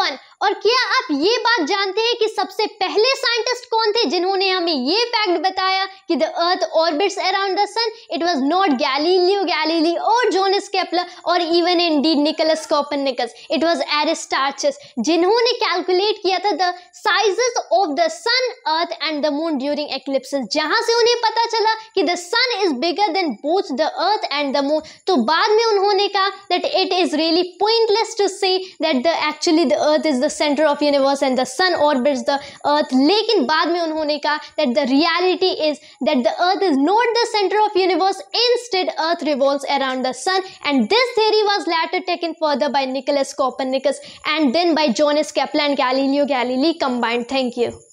One. और क्या आप ये बात जानते हैं कि सबसे पहले साइंटिस्ट कौन थे जिन्होंने हमें ये फैक्ट बताया कि the earth orbits around the sun? It was not Galileo Galilei और जोनस केपलर और even in the Nicolaus Copernicus it was Aristarchus जिन्होंने कैलकुलेट किया था the sizes of the sun earth and the moon during eclipses जहाँ से उन्हें पता चला कि the sun is bigger than both the earth and the moon तो बाद में उन्होंने कहा that it is really pointless to say that the actually the earth is the centre of universe and the sun orbits the earth लेकिन बाद में उन्होंने कहा that the reality is that the earth is not the centre of universe earth revolves around the sun and this theory was later taken further by Nicholas Copernicus and then by Johannes Kepler and Galileo Galilei combined. Thank you.